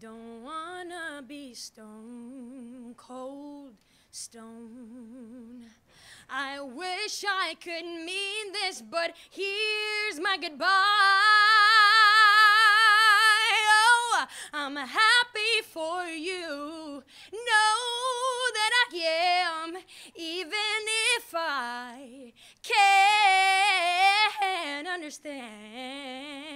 don't wanna be stone cold stone. I wish I could mean this, but here's my goodbye. Oh, I'm happy for you. Know that I am, even if I can't understand.